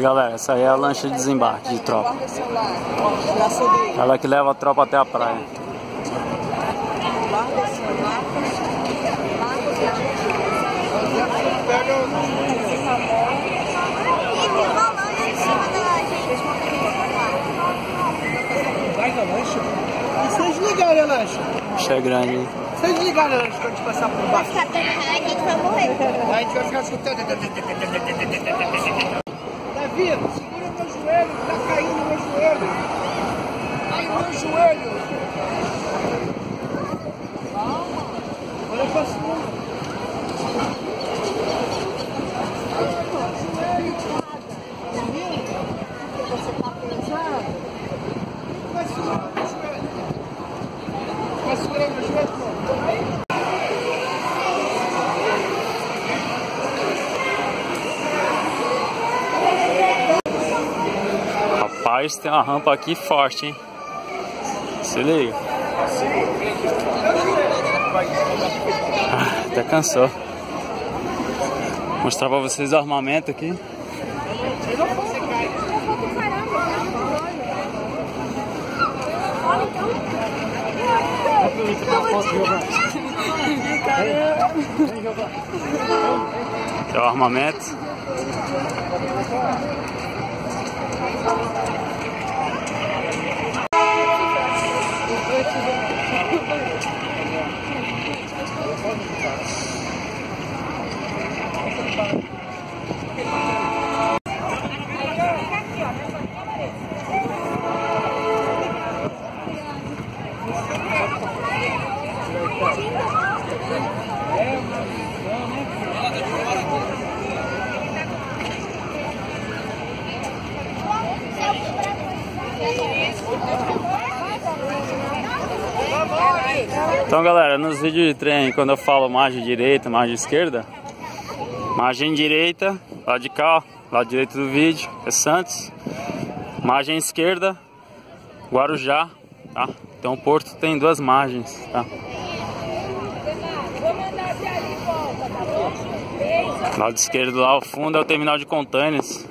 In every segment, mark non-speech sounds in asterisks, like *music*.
Aí galera, essa aí é a lancha de desembarque de tropa. Ela que leva a tropa até a praia. E se desligarem a lancha? Lancha é grande, hein? Se desligarem a lancha quando a gente passar por baixo? A gente vai morrer. A gente vai ficar escutando. Davi, segura meu joelho, tá caindo meu joelho. Ai, meu joelho. Calma. Olha pra cima. Você tá pesado. Vai segurar meu joelho. Vai segurar meu joelho, pô. Rapaz, tem uma rampa aqui forte, hein? Se liga. *laughs* Até cansou. Mostrar pra vocês o armamento aqui. É o armamento. Então galera, nos vídeos de trem, quando eu falo margem direita, margem esquerda, margem direita, lado de cá, lado direito do vídeo, é Santos, margem esquerda, Guarujá, tá? Então o porto tem duas margens, tá? Lado esquerdo lá ao fundo é o terminal de containers,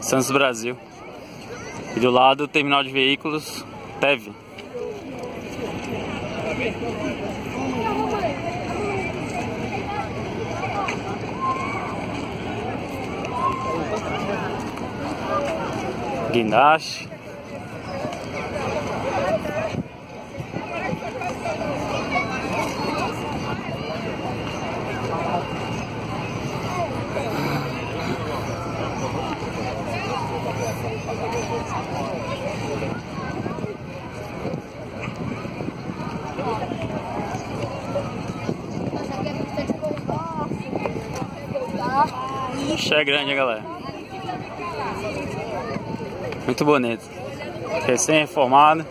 Santos Brasil. E do lado o terminal de veículos, TEV. Guindaste. É grande, galera. Muito bonito. Recém-reformado.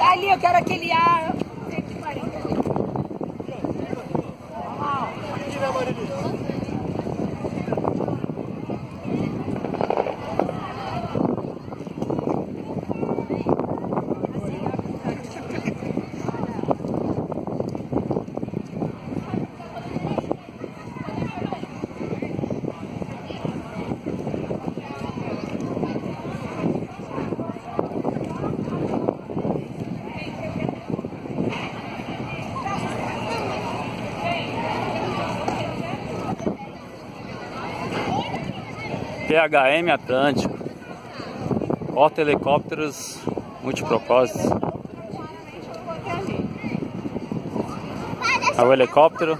Ali, eu quero aquele ar. PHM Atlântico. Porta helicópteros multipropósitos. É o helicóptero.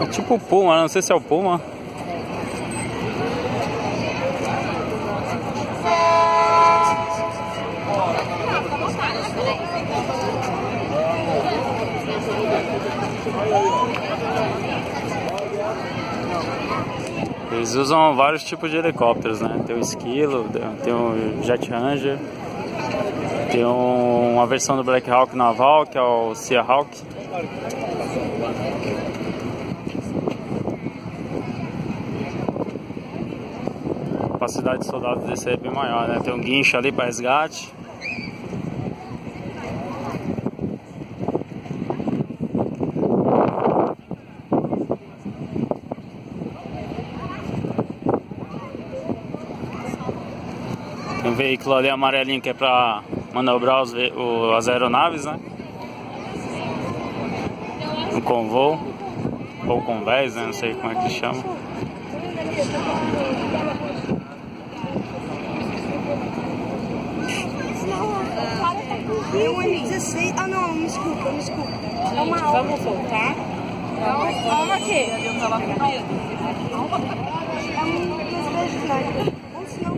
É tipo o Puma, não sei se é o Puma. Eles usam vários tipos de helicópteros, né? Tem o Esquilo, tem o Jet Ranger, tem um- uma versão do Black Hawk naval, que é o Sea Hawk. A capacidade de soldados desse é bem maior, né? Tem um guincho ali para resgate. Veículo ali amarelinho que é pra manobrar os, o, as aeronaves, né? Um convô. Ou convés, né? Não sei como é que chama. Um M16. Ah, não, me desculpa, me desculpa. É uma Vamos voltar. Calma aqui. É um duas vezes, né? Ou senão.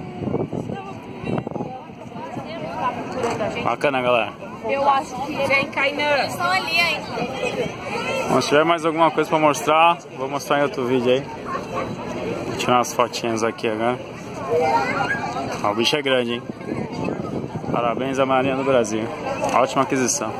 Bacana, galera. Eu acho que vem Kainan. Estão ali ainda. Bom, se tiver mais alguma coisa pra mostrar, vou mostrar em outro vídeo aí. Vou tirar umas fotinhas aqui agora. Ó, o bicho é grande, hein? Parabéns à Marinha do Brasil. Ótima aquisição.